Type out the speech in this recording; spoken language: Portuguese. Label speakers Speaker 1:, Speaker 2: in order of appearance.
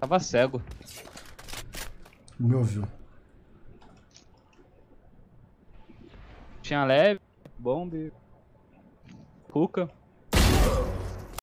Speaker 1: Tava cego.
Speaker 2: Me ouviu.
Speaker 1: Tinha leve, bombe, cuca